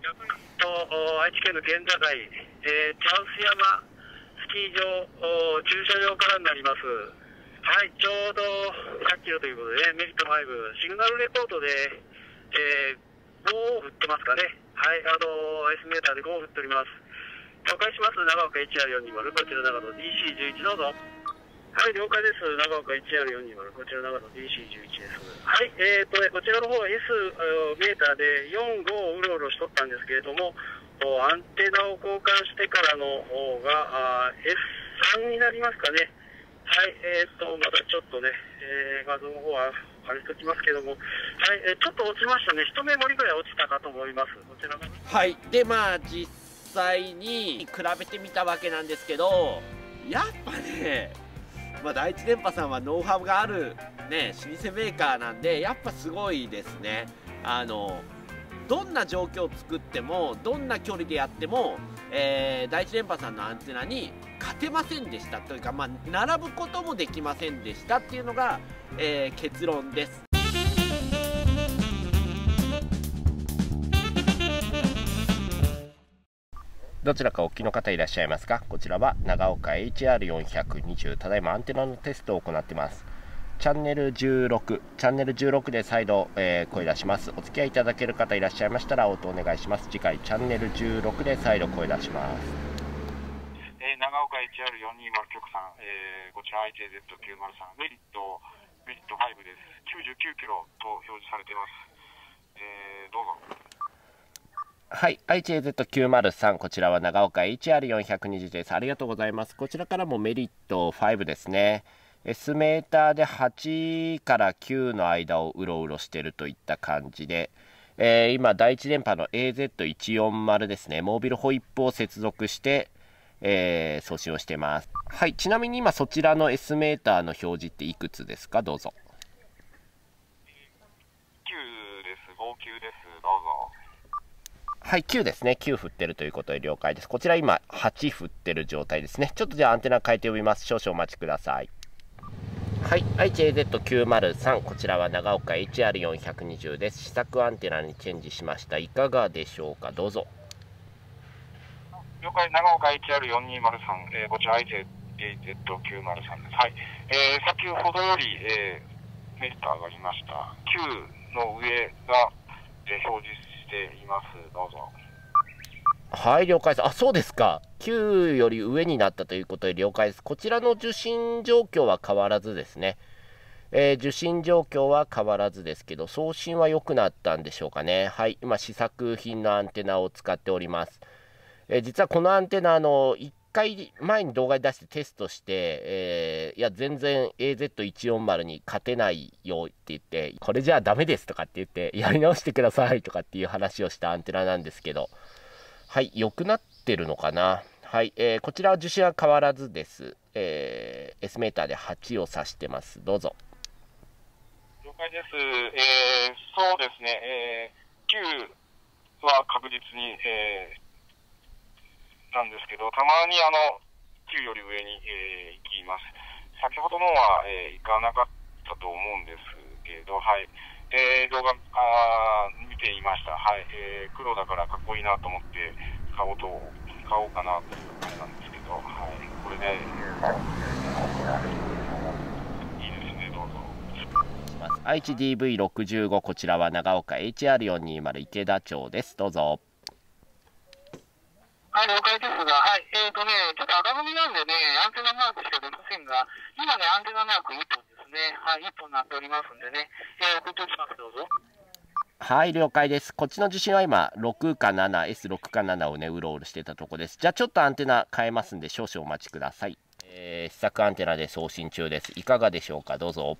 と愛知県の県境、えー、茶臼山スキー場駐車場からになります。はい、ちょうど100キロということで、ね、メリット5、シグナルレポートで、えー、5を振ってますかね。はい、あの、S メーターで5を振っております。紹介します。長岡 HR420、こちら長野 DC11 どうぞ。はい、了解です。長岡 HR420、こちら長野 DC11 です。はい、えーとね、こちらの方は S メーターで4、5をうろうろしとったんですけれども、アンテナを交換してからの方が S3 になりますかね。はい、えーと、またちょっとね、えー、画像の方は貼りときますけども、はい、えー、ちょっと落ちましたね。一目盛りぐらい落ちたかと思います。こちらが。はい、で、まあ、実際に比べてみたわけなんですけど、やっぱね、まあ、第一電波さんはノウハウがある、ね、老舗メーカーなんでやっぱすごいですね。あのどんな状況を作ってもどんな距離でやっても、えー、第一電波さんのアンテナに勝てませんでしたというか、まあ、並ぶこともできませんでしたっていうのが、えー、結論です。どちらかお聞きの方いらっしゃいますか？こちらは長岡 HR420 ただいまアンテナのテストを行っています。チャンネル16チャンネル16で再度、えー、声出します。お付き合いいただける方いらっしゃいましたら応答お願いします。次回チャンネル16で再度声出します。えー、長岡 HR420 局さん、えー、こちら IJZ903 メリットメリット5です。99キロと表示されています、えー、どうぞ。はい。IHAZ903、こちらは長岡 HR420 です。ありがとうございます。こちらからもメリット5ですね。S メーターで8から9の間をうろうろしてるといった感じで、えー、今、第一電波の AZ140 ですね。モービルホイップを接続して、えー、送信をしてます。はい。ちなみに今、そちらの S メーターの表示っていくつですか？どうぞ。9です。59です。はい、9ですね。9振ってるということで了解です。こちら今、8振ってる状態ですね。ちょっとじゃあアンテナ変えて呼びます。少々お待ちください。はい、IHAZ903、こちらは長岡 HR420 です。試作アンテナにチェンジしました。いかがでしょうか？どうぞ。了解、長岡 HR420 えー、こちら IHAZ903 です。はい。えー、先ほどより、えー、メーター上がりました。9の上が、えー、表示しています。どうぞ。はい、了解です。あ、そうですか。9より上になったということで了解です。こちらの受信状況は変わらずですね。えー、受信状況は変わらずですけど、送信は良くなったんでしょうかね。はい、今試作品のアンテナを使っております。えー、実はこのアンテナ、の、1回前に動画に出してテストして、えー、いや、全然 AZ140 に勝てないよって言って、これじゃあダメですとかって言って、やり直してくださいとかっていう話をしたアンテナなんですけど、はい、良くなってるのかな？はい、えー、こちらは受信は変わらずです。えー、S メーターで8を指してます。どうぞ。了解です。えー、そうですね、えー、9は確実に、え、なんですけど、たまにあの、9より上に、えー、行きます。先ほどのは、えー、行かなかったと思うんですけど、はい。えー、動画、あ見ていました。はい。えー、黒だからかっこいいなと思って買おうと、買おうかなという感じなんですけど、はい。これで、いいですね、どうぞ。愛知 DV65 こちらは長岡 HR420 池田町ですどうぞはい、了解ですが、はい、えっ、ー、とね、ちょっと赤組なんでね、アンテナマークしか出ませんが、今ね、アンテナマーク1本ですね。はい、1本になっておりますんでね、えー、送っておきます、どうぞ。はい、了解です。こっちの地震は今、6か7、S6 か7をね、うろうろしてたとこです。じゃあちょっとアンテナ変えますんで、少々お待ちください。えー、試作アンテナで送信中です。いかがでしょうか？どうぞ。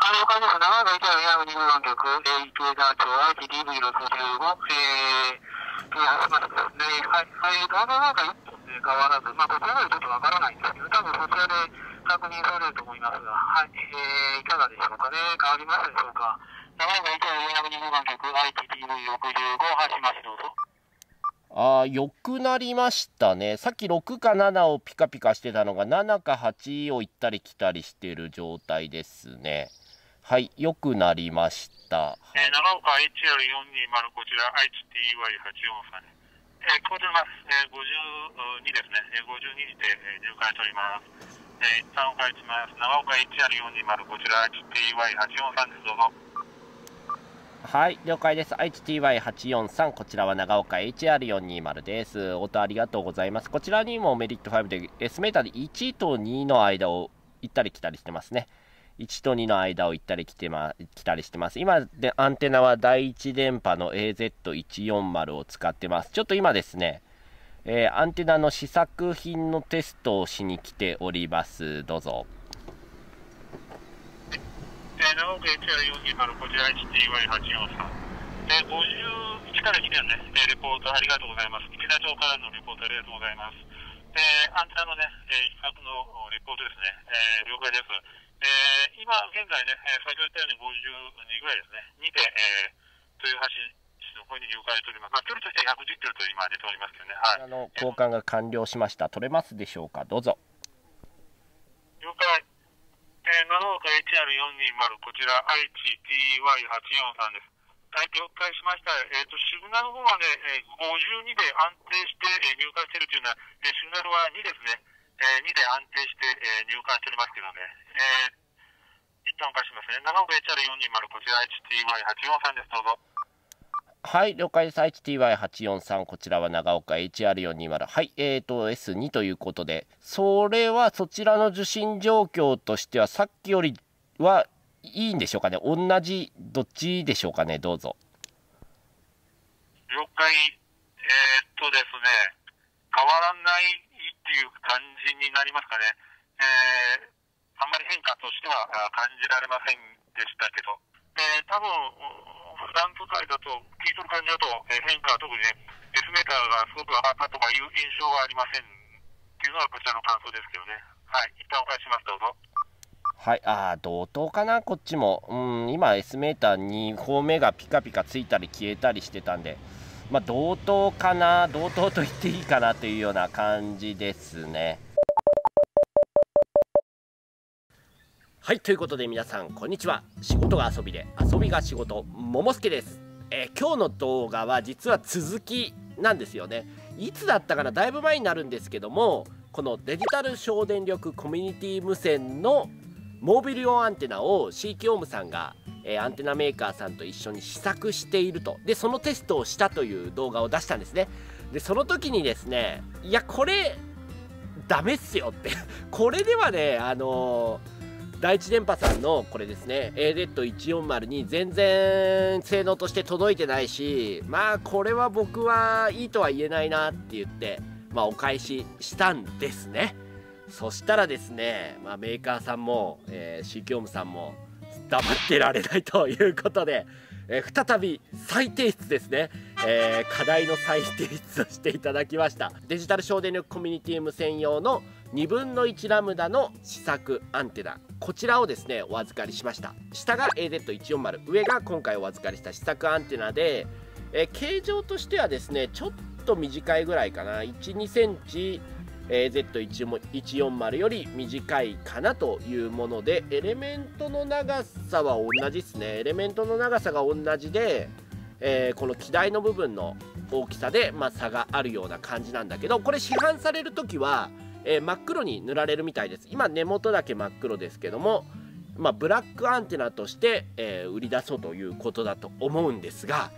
あ了解です。長岡1は南2番局、えー、池田町 ITDV65、えー、い。や、まあ、ね、はい、はい、ガードなんか1本で変わらず、まあ、こちらまでちょっとわからない。んですけど、多分そちらで確認されると思い。ますが、はい、えー、い。かがでしょうかね。変わりましたでしょうか。長岡1は420番局、ITTV65、はい、しましどうぞ。ああ、良くなりましたね。さっき6か7をピカピカしてたのが7か8を行ったり来たりしてる状態ですね。はいよくなりました。えー、長岡 HR420 こちら愛知 TY843 えー、聞こえております、えー、52ですね、えー、52にて、えー、入会しております。えー、一旦お返しします。長岡 HR420 こちら愛知 TY843 です。どうぞ。はい了解です。愛知 TY843 こちらは長岡 HR420 です。音ありがとうございます。こちらにもメリット5で S メーターで1と2の間を行ったり来たりしてますね1と2の間を行ったり来て、ま、来たりしてます。今で、アンテナは第1電波の AZ140 を使ってます。ちょっと今ですね、えー、アンテナの試作品のテストをしに来ております。どうぞ。えー、長岡 HR420 こちら HTY843。えー、51から2年ね、えー、レポートありがとうございます。池田町からのレポートありがとうございます。えー、アンテナのね、えー、比較のレポートですね、えー、了解です。えー、今現在ね、えー、先ほど言ったように52ぐらいですね、2で、えー、豊橋市の方に入会しております。まあ、距離として110キロと今出ておりますけどね。はい。あの、交換が完了しました。取れますでしょうか？どうぞ。了解。えー、長岡 HR420、こちら、愛知 TY843 です。はい、了解しました。えっ、ー、と、シグナルの方はね、えー、52で安定して、えー、入会しているというのは、えー、シグナルは2ですね。えー、2で安定して、えー、入館しておりますけどね、えー、一旦お貸しますね。長岡 HR420、こちら HTY843 です、どうぞ。はい、了解です。HTY843、こちらは長岡 HR420。はい、えーと、S2 ということで、それはそちらの受信状況としては、さっきよりはいいんでしょうかね。同じ、どっちでしょうかね。どうぞ。了解。えー、っとですね、変わらないいう感じになりますかね。えー、あんまり変化としては感じられませんでしたけど、えー、多分フランス界だと、聞いとる感じだと、えー、変化は特にね、S メーターがすごく上がったとかいう印象はありませんっていうのがこちらの感想ですけどね。はい、一旦お返しします、どうぞ。はい、あ同等かな、こっちも。うん、今、S メーター2方目がピカピカついたり消えたりしてたんで、まあ、同等かな、同等と言っていいかなというような感じですね。はい、ということで皆さん、こんにちは。仕事が遊びで、遊びが仕事、ももすけです。えー、今日の動画は実は続きなんですよね。いつだったかな、だいぶ前になるんですけども、このデジタル省電力コミュニティ無線のモービル用アンテナを C キオムさんがえー、アンテナメーカーさんと一緒に試作していると。でそのテストをしたという動画を出したんですね。でその時にですねいやこれダメっすよって。これではねあのー、第一電波さんのこれですね AZ140 に全然性能として届いてないしまあこれは僕はいいとは言えないなって言ってまあお返ししたんですね。そしたらですね、まあ、メーカーさんも、えー、シーキョームさんも黙ってられないということで、えー、再び再提出ですね、えー、課題の再提出をしていただきました。デジタル省電力コミュニティ無線用の2分の1ラムダの試作アンテナ。こちらをですねお預かりしました。下が AZ140 上が今回お預かりした試作アンテナで、えー、形状としてはですねちょっと短いぐらいかな。1 2センチえー、Z140 より短いかなというものでエレメントの長さは同じですね。エレメントの長さが同じで、えー、この機台の部分の大きさで、まあ、差があるような感じなんだけどこれ市販される時は、えー、真っ黒に塗られるみたいです。今根元だけ真っ黒ですけどもまあ、ブラックアンテナとして、えー、売り出そうということだと思うんですが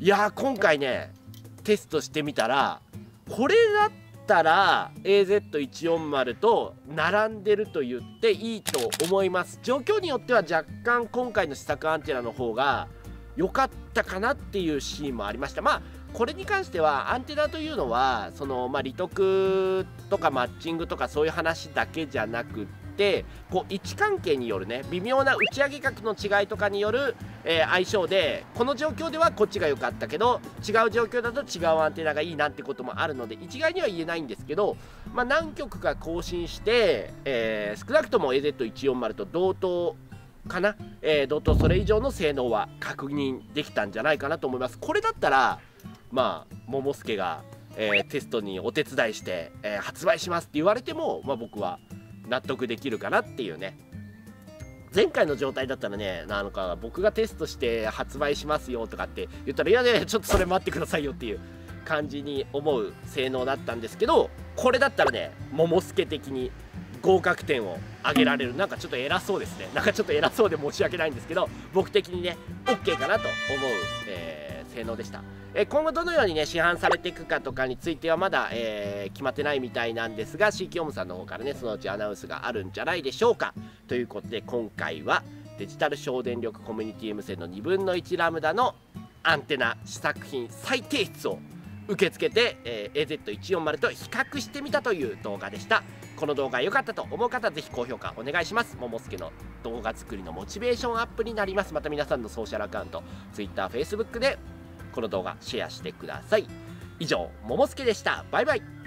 いや今回ねテストしてみたらこれだってったら AZ140 と並んでると言っていいと思います。状況によっては若干今回の試作アンテナの方が良かったかなっていうシーンもありました。まあこれに関してはアンテナというのはその、まあ、利得とかマッチングとかそういう話だけじゃなくてこう位置関係によるね微妙な打ち上げ角の違いとかによる、えー、相性でこの状況ではこっちが良かったけど違う状況だと違うアンテナがいいなんてこともあるので一概には言えないんですけど、まあ、何曲か更新して、えー、少なくとも AZ140 と同等かな、えー、同等それ以上の性能は確認できたんじゃないかなと思います。これだったらまあ桃助が、えー、テストにお手伝いして、えー、発売しますって言われても、まあ、僕は納得できるかなっていうね。前回の状態だったらねなんか僕がテストして発売しますよとかって言ったらいやいやちょっとそれ待ってくださいよっていう感じに思う性能だったんですけどこれだったらね桃助的に合格点を上げられる。なんかちょっと偉そうですね。なんかちょっと偉そうで申し訳ないんですけど僕的にね OK かなと思う、えー、性能でした、え、今後どのようにね市販されていくかとかについてはまだ、えー、決まってないみたいなんですが C キオムさんの方からねそのうちアナウンスがあるんじゃないでしょうかということで今回はデジタル省電力コミュニティ無線の2分の1ラムダのアンテナ試作品再提出を受け付けて、えー、AZ140 と比較してみたという動画でした。この動画良かったと思う方はぜひ高評価お願いします。ももすけの動画作りのモチベーションアップになります。また皆さんのソーシャルアカウント TwitterFacebook でこの動画シェアしてください。以上ももすけでした。バイバイ。